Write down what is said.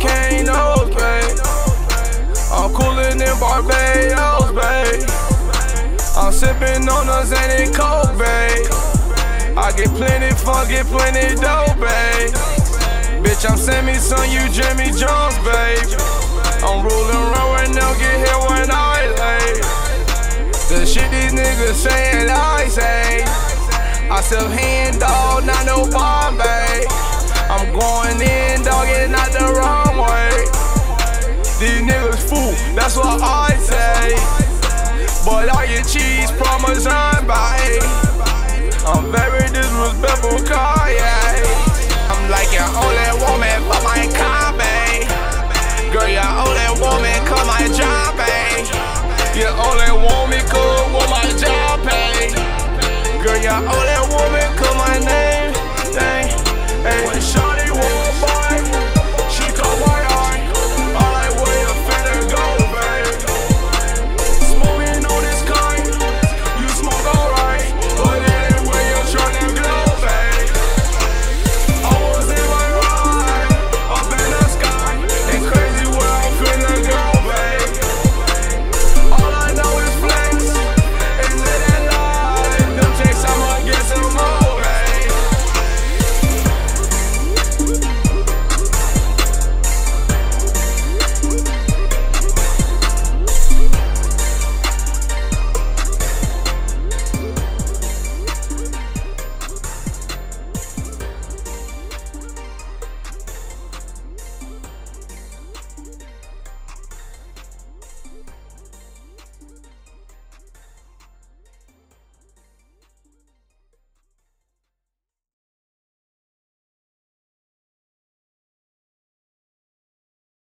volcanoes, babe. I'm cooling in Barbados, babe. I'm sipping on a Xanax Coke, babe. I get plenty fun, get plenty dope, babe. Bitch, I'm Sammy Son, you Jimmy Jones, babe. I'm ruling around right now, get here when I lay. The shit these niggas saying, I say. I still hand that's what I say. But I get cheese parmesan, babe. I'm very disrespectful, Kanye. I'm like your only woman for my car, babe. Girl, your only woman call my job, babe. You only cool with my job, babe. Girl, you only